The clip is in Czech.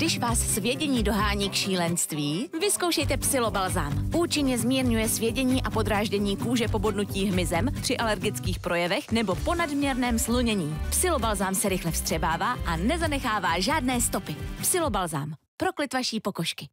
Když vás svědění dohání k šílenství, vyzkoušejte psilobalzám. Účinně zmírňuje svědění a podráždění kůže po bodnutí hmyzem při alergických projevech nebo po nadměrném slunění. Psilobalzám se rychle vstřebává a nezanechává žádné stopy. Psilobalzám. Proklit vaší pokožky.